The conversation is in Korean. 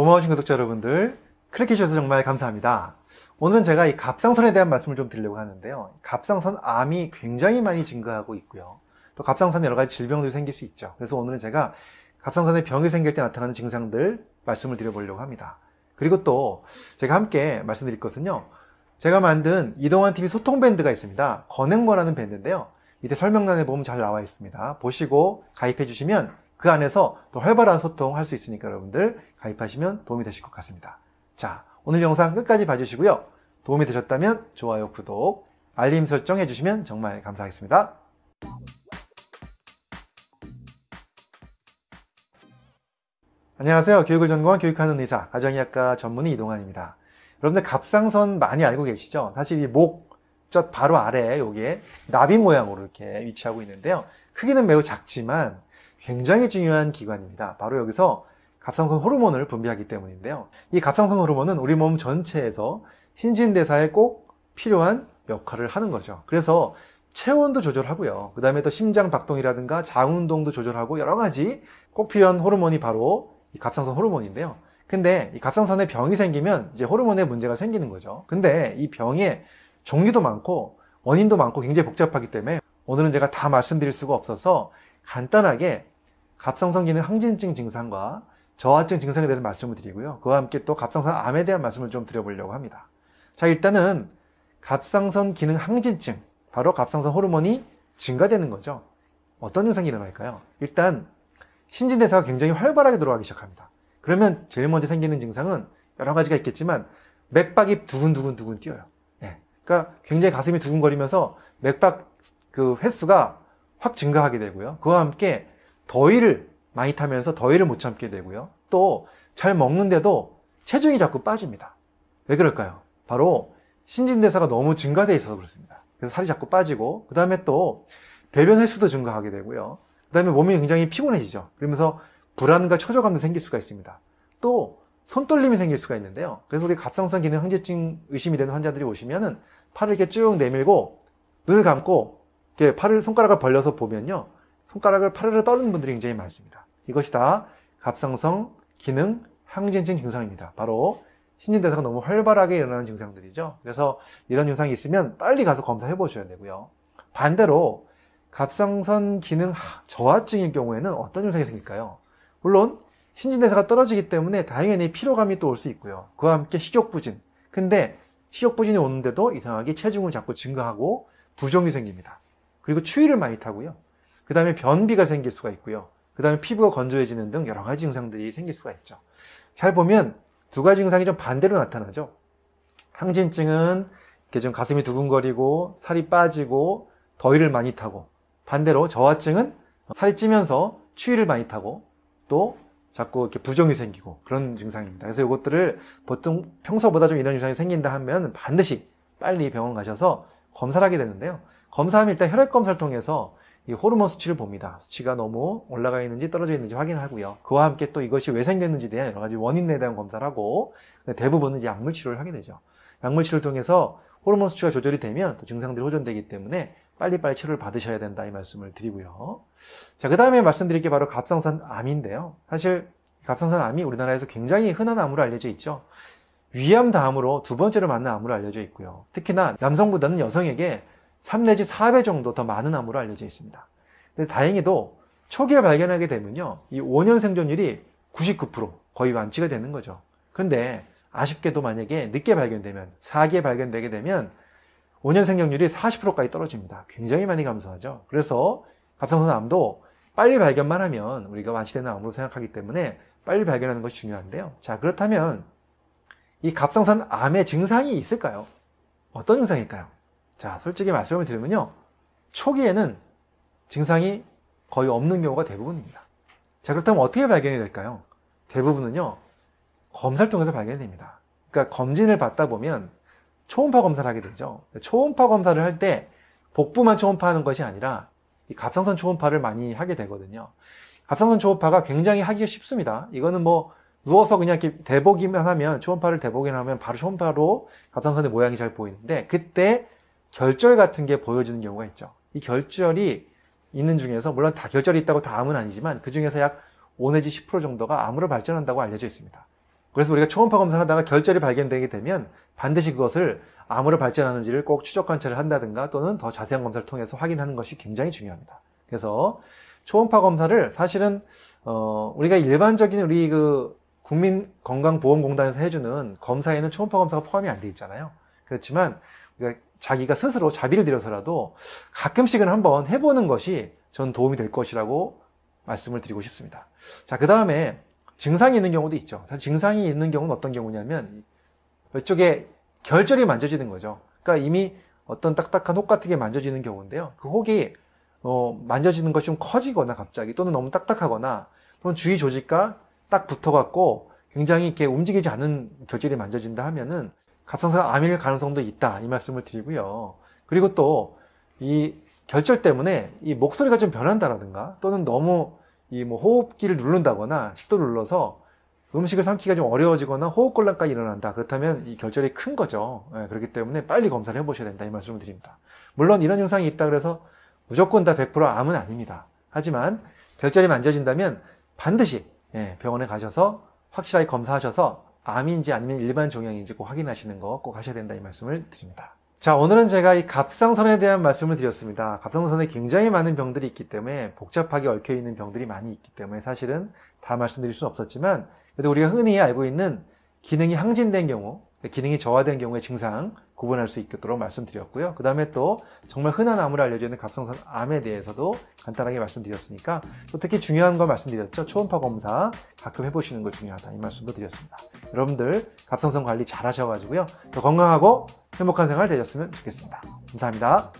고마우신 구독자 여러분들, 클릭해 주셔서 정말 감사합니다. 오늘은 제가 이 갑상선에 대한 말씀을 좀 드리려고 하는데요. 갑상선 암이 굉장히 많이 증가하고 있고요. 또 갑상선에 여러 가지 질병들이 생길 수 있죠. 그래서 오늘은 제가 갑상선에 병이 생길 때 나타나는 증상들 말씀을 드려보려고 합니다. 그리고 또 제가 함께 말씀드릴 것은요. 제가 만든 이동환 TV 소통 밴드가 있습니다. 건행모라는 밴드인데요. 밑에 설명란에 보면 잘 나와 있습니다. 보시고 가입해 주시면 그 안에서 또 활발한 소통 할 수 있으니까 여러분들 가입하시면 도움이 되실 것 같습니다. 자, 오늘 영상 끝까지 봐주시고요. 도움이 되셨다면 좋아요, 구독, 알림 설정 해주시면 정말 감사하겠습니다. 안녕하세요. 교육을 전공한 교육하는 의사, 가정의학과 전문의 이동환입니다. 여러분들 갑상선 많이 알고 계시죠? 사실 이 목, 저 바로 아래에 여기에 나비 모양으로 이렇게 위치하고 있는데요. 크기는 매우 작지만 굉장히 중요한 기관입니다. 바로 여기서 갑상선 호르몬을 분비하기 때문인데요. 이 갑상선 호르몬은 우리 몸 전체에서 신진대사에 꼭 필요한 역할을 하는 거죠. 그래서 체온도 조절하고요. 그 다음에 또 심장 박동이라든가 장운동도 조절하고 여러 가지 꼭 필요한 호르몬이 바로 이 갑상선 호르몬인데요. 근데 이 갑상선에 병이 생기면 이제 호르몬에 문제가 생기는 거죠. 근데 이 병의 종류도 많고 원인도 많고 굉장히 복잡하기 때문에 오늘은 제가 다 말씀드릴 수가 없어서 간단하게 갑상선 기능 항진증 증상과 저하증 증상에 대해서 말씀을 드리고요. 그와 함께 또 갑상선 암에 대한 말씀을 좀 드려보려고 합니다. 자, 일단은 갑상선 기능 항진증, 바로 갑상선 호르몬이 증가되는 거죠. 어떤 증상이 일어날까요? 일단 신진대사가 굉장히 활발하게 들어가기 시작합니다. 그러면 제일 먼저 생기는 증상은 여러 가지가 있겠지만 맥박이 두근두근 두근 뛰어요. 예. 그러니까 굉장히 가슴이 두근거리면서 맥박 그 횟수가 확 증가하게 되고요. 그와 함께 더위를 많이 타면서 더위를 못 참게 되고요. 또 잘 먹는데도 체중이 자꾸 빠집니다. 왜 그럴까요? 바로 신진대사가 너무 증가되어 있어서 그렇습니다. 그래서 살이 자꾸 빠지고 그 다음에 또 배변 횟수도 증가하게 되고요. 그 다음에 몸이 굉장히 피곤해지죠. 그러면서 불안과 초조감도 생길 수가 있습니다. 또 손떨림이 생길 수가 있는데요. 그래서 우리 갑상선 기능 항진증 의심이 되는 환자들이 오시면은 팔을 이렇게 쭉 내밀고 눈을 감고 이렇게 팔을 손가락을 벌려서 보면요. 손가락을 파르르 떠는 분들이 굉장히 많습니다. 이것이 다 갑상선 기능 항진증 증상입니다. 바로 신진대사가 너무 활발하게 일어나는 증상들이죠. 그래서 이런 증상이 있으면 빨리 가서 검사해 보셔야 되고요. 반대로 갑상선 기능 저하증일 경우에는 어떤 증상이 생길까요? 물론 신진대사가 떨어지기 때문에 당연히 피로감이 또 올 수 있고요. 그와 함께 식욕부진. 근데 식욕부진이 오는데도 이상하게 체중을 자꾸 증가하고 부종이 생깁니다. 그리고 추위를 많이 타고요. 그 다음에 변비가 생길 수가 있고요. 그 다음에 피부가 건조해지는 등 여러 가지 증상들이 생길 수가 있죠. 잘 보면 두 가지 증상이 좀 반대로 나타나죠. 항진증은 이렇게 좀 가슴이 두근거리고 살이 빠지고 더위를 많이 타고 반대로 저하증은 살이 찌면서 추위를 많이 타고 또 자꾸 이렇게 부종이 생기고 그런 증상입니다. 그래서 이것들을 보통 평소보다 좀 이런 증상이 생긴다 하면 반드시 빨리 병원 가셔서 검사를 하게 되는데요. 검사하면 일단 혈액 검사를 통해서 이 호르몬 수치를 봅니다. 수치가 너무 올라가 있는지 떨어져 있는지 확인하고요. 그와 함께 또 이것이 왜 생겼는지에 대한 여러 가지 원인에 대한 검사를 하고 대부분은 이제 약물 치료를 하게 되죠. 약물 치료를 통해서 호르몬 수치가 조절이 되면 또 증상들이 호전되기 때문에 빨리빨리 치료를 받으셔야 된다 이 말씀을 드리고요. 자, 그 다음에 말씀드릴 게 바로 갑상선 암인데요. 사실 갑상선 암이 우리나라에서 굉장히 흔한 암으로 알려져 있죠. 위암 다음으로 두 번째로 많은 암으로 알려져 있고요. 특히나 남성보다는 여성에게 3 내지 4배 정도 더 많은 암으로 알려져 있습니다. 근데 다행히도 초기에 발견하게 되면요. 이 5년 생존율이 99% 거의 완치가 되는 거죠. 그런데 아쉽게도 만약에 늦게 발견되면 4기에 발견되게 되면 5년 생존율이 40%까지 떨어집니다. 굉장히 많이 감소하죠. 그래서 갑상선 암도 빨리 발견만 하면 우리가 완치되는 암으로 생각하기 때문에 빨리 발견하는 것이 중요한데요. 자, 그렇다면 이 갑상선 암의 증상이 있을까요? 어떤 증상일까요? 자, 솔직히 말씀을 드리면요. 초기에는 증상이 거의 없는 경우가 대부분입니다. 자, 그렇다면 어떻게 발견이 될까요? 대부분은요, 검사를 통해서 발견이 됩니다. 그러니까 검진을 받다 보면 초음파 검사를 하게 되죠. 초음파 검사를 할 때 복부만 초음파하는 것이 아니라 이 갑상선 초음파를 많이 하게 되거든요. 갑상선 초음파가 굉장히 하기가 쉽습니다. 이거는 뭐 누워서 그냥 이렇게 대보기만 하면 초음파를 대보기만 하면 바로 초음파로 갑상선의 모양이 잘 보이는데 그때 결절 같은 게 보여지는 경우가 있죠. 이 결절이 있는 중에서 물론 다 결절이 있다고 다 암은 아니지만 그 중에서 약 5 내지 10% 정도가 암으로 발전한다고 알려져 있습니다. 그래서 우리가 초음파 검사를 하다가 결절이 발견되게 되면 반드시 그것을 암으로 발전하는지를 꼭 추적 관찰을 한다든가 또는 더 자세한 검사를 통해서 확인하는 것이 굉장히 중요합니다. 그래서 초음파 검사를 사실은 어, 우리가 일반적인 우리 그 국민건강보험공단에서 해주는 검사에는 초음파 검사가 포함이 안 돼 있잖아요. 그렇지만 우리가 자기가 스스로 자비를 들여서라도 가끔씩은 한번 해보는 것이 전 도움이 될 것이라고 말씀을 드리고 싶습니다. 자, 그 다음에 증상이 있는 경우도 있죠. 사실 증상이 있는 경우는 어떤 경우냐면 이쪽에 결절이 만져지는 거죠. 그러니까 이미 어떤 딱딱한 혹 같은 게 만져지는 경우인데요. 그 혹이 어, 만져지는 것이 좀 커지거나 갑자기 또는 너무 딱딱하거나 또는 주위 조직과 딱 붙어갖고 굉장히 이렇게 움직이지 않은 결절이 만져진다 하면은 갑상선 암일 가능성도 있다 이 말씀을 드리고요. 그리고 또 이 결절 때문에 이 목소리가 좀 변한다라든가 또는 너무 이 뭐 호흡기를 누른다거나 식도를 눌러서 음식을 삼키기가 좀 어려워지거나 호흡곤란까지 일어난다. 그렇다면 이 결절이 큰 거죠. 예, 그렇기 때문에 빨리 검사를 해보셔야 된다. 이 말씀을 드립니다. 물론 이런 증상이 있다 그래서 무조건 다 100% 암은 아닙니다. 하지만 결절이 만져진다면 반드시 예, 병원에 가셔서 확실하게 검사하셔서 암인지 아니면 일반 종양인지 꼭 확인하시는 거 꼭 하셔야 된다. 이 말씀을 드립니다. 자, 오늘은 제가 이 갑상선에 대한 말씀을 드렸습니다. 갑상선에 굉장히 많은 병들이 있기 때문에 복잡하게 얽혀 있는 병들이 많이 있기 때문에 사실은 다 말씀드릴 수는 없었지만 그래도 우리가 흔히 알고 있는 기능이 항진된 경우, 기능이 저하된 경우의 증상 구분할 수 있도록 말씀드렸고요. 그 다음에 또 정말 흔한 암으로 알려져 있는 갑상선 암에 대해서도 간단하게 말씀드렸으니까 또 특히 중요한 걸 말씀드렸죠. 초음파 검사 가끔 해보시는 거 중요하다. 이 말씀도 드렸습니다. 여러분들 갑상선 관리 잘 하셔가지고요. 더 건강하고 행복한 생활 되셨으면 좋겠습니다. 감사합니다.